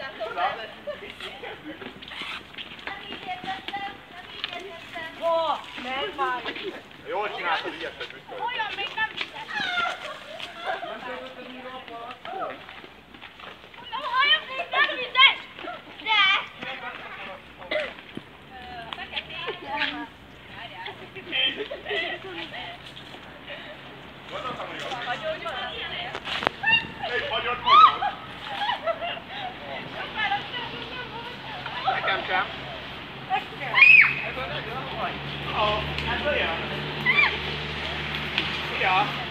Ó, Nekem sem. Ó, hát olyan. Szia!